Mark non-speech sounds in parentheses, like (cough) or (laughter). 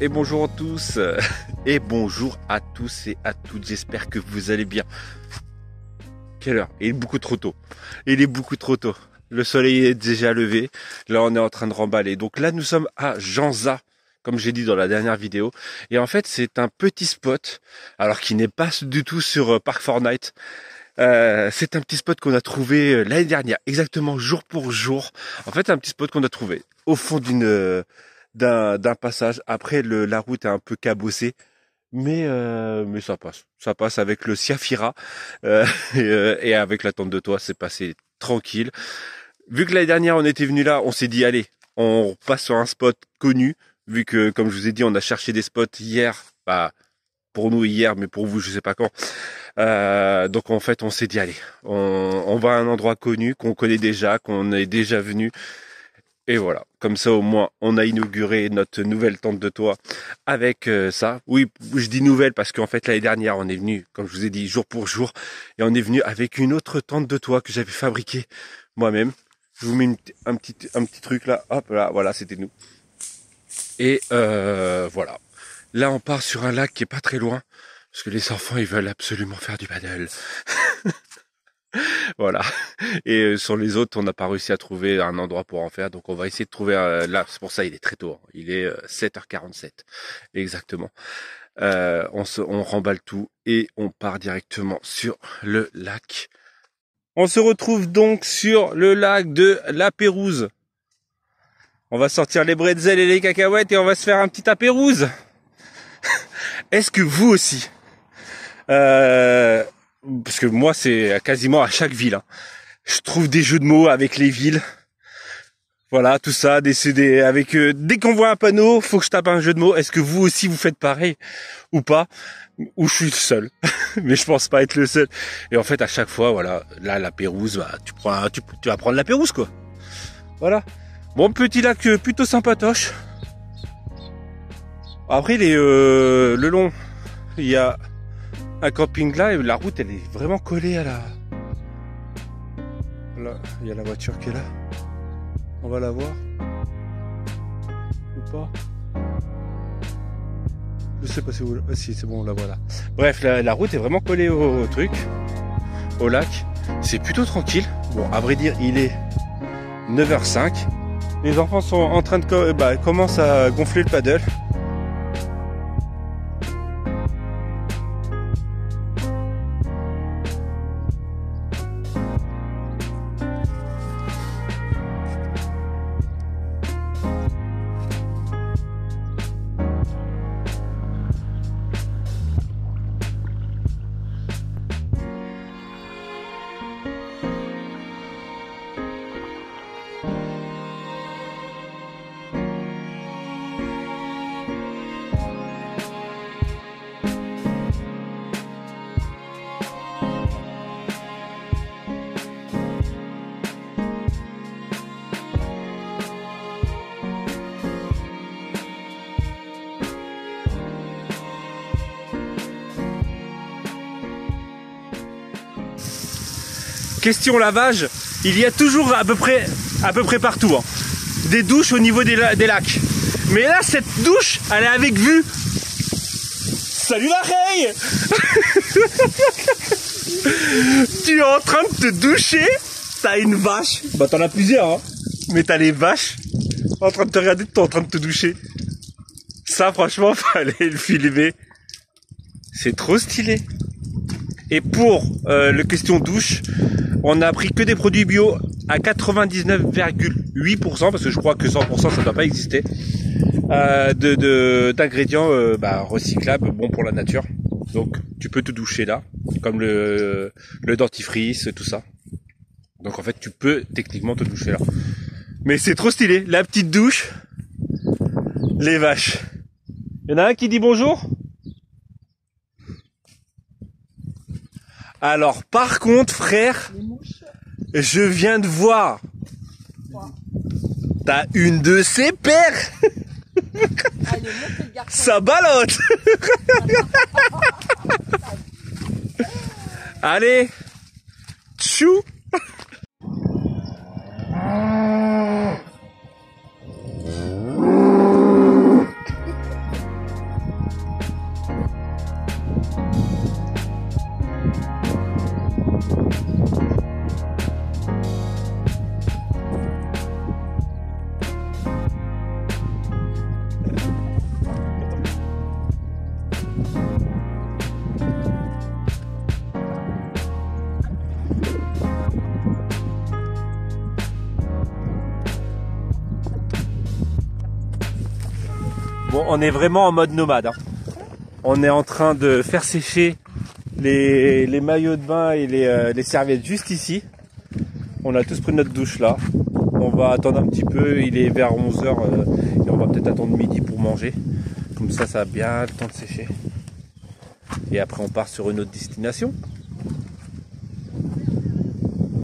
et bonjour à tous (laughs) et bonjour à tous et à toutes. J'espère que vous allez bien. Quelle heure? Il est beaucoup trop tôt. Il est beaucoup trop tôt. Le soleil est déjà levé. Là, on est en train de remballer. Donc là, nous sommes à Janza, comme j'ai dit dans la dernière vidéo. Et en fait, c'est un petit spot, alors qui n'est pas du tout sur euh, Park Fortnite. Euh, c'est un petit spot qu'on a trouvé euh, l'année dernière, exactement jour pour jour. En fait, un petit spot qu'on a trouvé au fond d'une d'un passage. Après, le, la route est un peu cabossée, mais mais ça passe. Ça passe avec le Siafira (laughs) et, et, avec la tente de toit, c'est passé tranquille. Vu que l'année dernière on était venu là, on s'est dit allez, on passe sur un spot connu. Vu que, comme je vous ai dit, on a cherché des spots hier. Bah, pour nous hier, mais pour vous, je sais pas quand. Euh, donc en fait, on s'est dit allez, on, va à un endroit connu qu'on connaît déjà, qu'on est déjà venu. Et voilà, comme ça au moins on a inauguré notre nouvelle tente de toit avec euh, ça. Oui, je dis nouvelle parce qu'en fait l'année dernière on est venu, comme je vous ai dit, jour pour jour, et on est venu avec une autre tente de toit que j'avais fabriquée moi-même. Je vous mets un petit truc là, hop là, voilà, c'était nous. Et euh, voilà. Là, on part sur un lac qui est pas très loin, parce que les enfants, ils veulent absolument faire du paddle. (laughs) (laughs) voilà. Et euh, sur les autres, on n'a pas réussi à trouver un endroit pour en faire, donc on va essayer de trouver un... là. C'est pour ça, il est très tôt. Hein. Il est 7h47 euh, exactement. on, se, on remballe tout et on part directement sur le lac. On se retrouve donc sur le lac de La Pérouse. On va sortir les bretzels et les cacahuètes et on va se faire un petit apérouse. (laughs) Est-ce que vous aussi euh, Parce que moi, c'est quasiment à chaque ville. Hein. Je trouve des jeux de mots avec les villes. Voilà, tout ça, des, avec euh, dès qu'on voit un panneau, faut que je tape un jeu de mots. Est-ce que vous aussi vous faites pareil ou pas? Ou je suis le seul (laughs) Mais je pense pas être le seul. Et en fait, à chaque fois, voilà, là la Pérouse, bah, tu prends, tu, tu vas prendre la Pérouse quoi. Voilà. Bon, petit lac euh, plutôt sympatoche. Après, les, euh, le long, il y a un camping là et la route, elle est vraiment collée à la... Là, il y a la voiture qui est là. On va la voir. Ou pas Je sais pas si vous... Ah, si, c'est bon, on la voit là. Bref, la, route est vraiment collée au, au truc, au lac. C'est plutôt tranquille. Bon, à vrai dire, il est 9h05. Les enfants sont en train de bah, commencent à gonfler le paddle. Question lavage, il y a toujours à peu près, à peu près partout hein, des douches au niveau des, lacs. Mais là, cette douche, elle est avec vue. Salut la reine (laughs) Tu es en train de te doucher, t'as une vache. Bah t'en as plusieurs, hein. Mais t'as les vaches en train de te regarder, t'es en train de te doucher. Ça, franchement, (laughs) fallait le filmer. C'est trop stylé. Et pour euh, le question douche, on a pris que des produits bio à 99,8% parce que je crois que 100% ça ne doit pas exister. Euh, de d'ingrédients euh, bah, recyclables, bons pour la nature. Donc tu peux te doucher là, comme le, le dentifrice, tout ça. Donc en fait tu peux techniquement te doucher là. Mais c'est trop stylé, la petite douche, les vaches. Il y en a un qui dit bonjour? Alors, par contre, frère, je viens de voir. T'as une de ses paires. Ça balote. (laughs) Allez. Tchou. On est vraiment en mode nomade. hein. On est en train de faire sécher les, maillots de bain et les, euh, les serviettes juste ici. On a tous pris notre douche là. On va attendre un petit peu, il est vers 11h et on va peut-être attendre midi pour manger. Comme ça, ça a bien le temps de sécher. Et après, on part sur une autre destination.